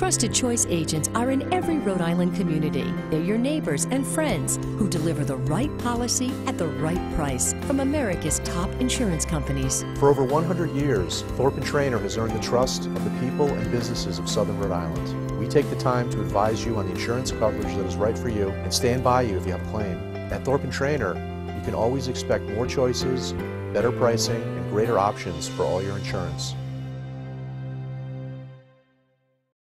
Trusted Choice agents are in every Rhode Island community. They're your neighbors and friends who deliver the right policy at the right price from America's top insurance companies. For over 100 years, Thorp & Trainer has earned the trust of the people and businesses of Southern Rhode Island. We take the time to advise you on the insurance coverage that is right for you and stand by you if you have a claim. At Thorp & Trainer, you can always expect more choices, better pricing, and greater options for all your insurance.